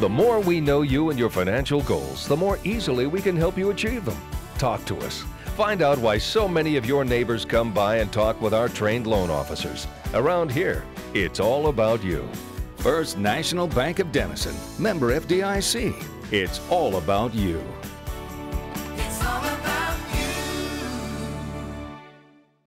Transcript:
The more we know you and your financial goals, the more easily we can help you achieve them. Talk to us. Find out why so many of your neighbors come by and talk with our trained loan officers. Around here, it's all about you. First National Bank of Denison, member FDIC. It's all about you.